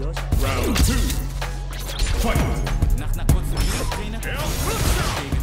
Los. Round 2. Fight! Nach einer kurzen Videoträne.